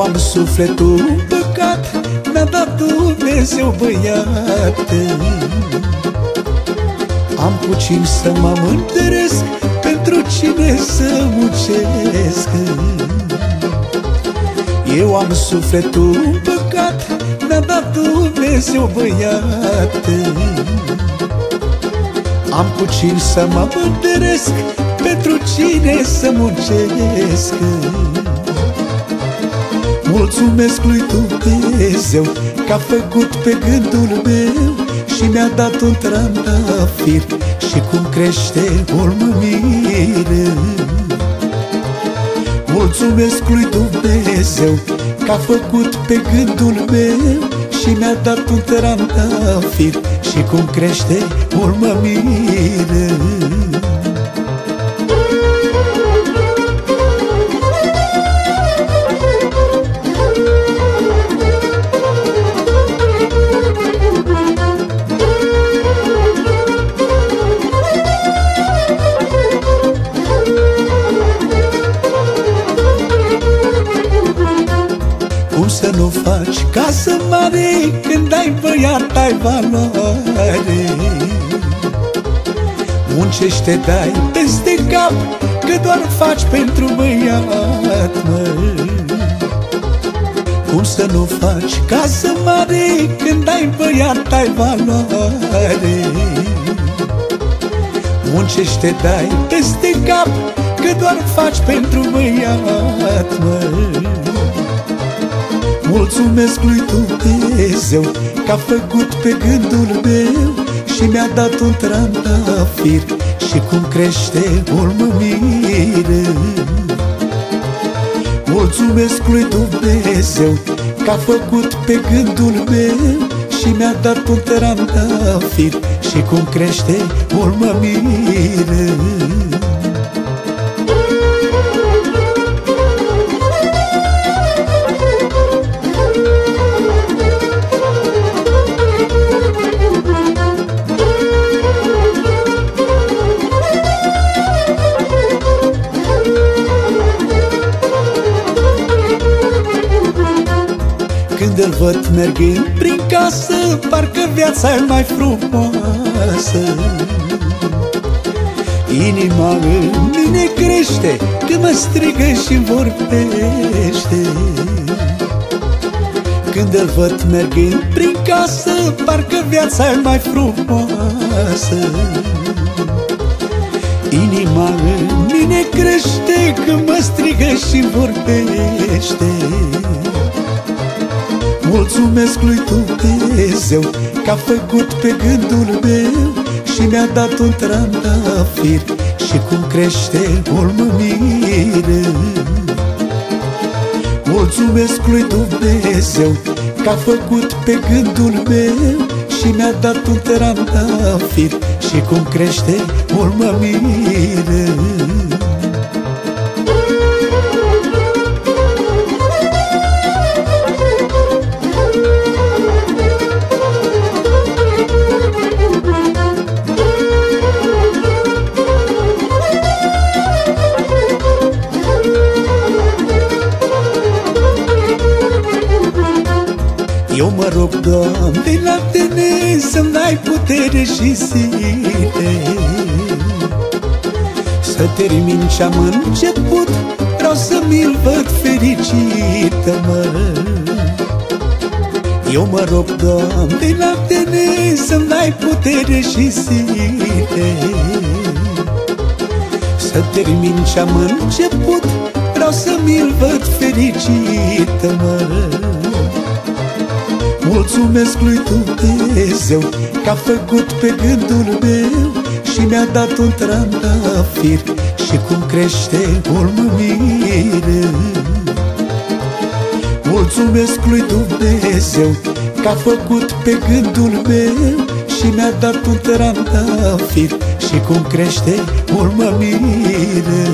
am sufletul păcat Mi-a dat Dumnezeu băiate. Am puțin să mă mândresc Pentru cine să muncesc. Eu am sufletul păcat Mi-a dat Dumnezeu băiate. Am puțin să mă mândresc Pentru cine să muncesc Mulțumesc lui Dumnezeu Că a făcut pe gândul meu Și mi-a dat un trandafir Și cum crește mult mă miră Mulțumesc lui Dumnezeu Că a făcut pe gândul meu Și mi-a dat un trandafir Și cum crește mult mă miră să nu faci casă mare Când ai băiat, ai valoare. Muncește, dai peste cap Că doar faci pentru băiat, mă Cum să nu faci casă mare Când ai băiat, ai valoare? Muncește, dai peste cap Că doar faci pentru băiat, Mulțumesc lui Dumnezeu Că a făcut pe gândul meu Și mi-a dat un trandafir. Și cum crește mult mă miră Mulțumesc lui Dumnezeu Că a făcut pe gândul meu Și mi-a dat un trandafir. Și cum crește mult mă miră Când îl văd mergând prin casă Parcă viața e mai frumoasă. Inima în mine crește Când mă strigă și vorbește. Când îl văd mergând prin casă Parcă viața e mai frumoasă. Inima în mine crește Când mă strigă și vorbește Mulțumesc lui Dumnezeu Că a făcut pe gândul meu Și mi-a dat un trandafir Și cum crește mult mă miră Mulțumesc lui Dumnezeu Că a făcut pe gândul meu Și mi-a dat un trandafir Și cum crește mult mă miră Eu mă rog, Doamne, la tine Să-mi dai putere și zile Să termin ce-am început Vreau să mi-l văd fericită, mă. Eu mă rog, Doamne, la tine Să-mi dai putere și zile Să termin ce-am început Vreau să mi-l văd fericită, mă Mulțumesc lui Dumnezeu Că a făcut pe gândul meu Și mi-a dat un trandafir Și cum crește mult mă miră Mulțumesc lui Dumnezeu Că a făcut pe gândul meu Și mi-a dat un trandafir Și cum crește mult mă miră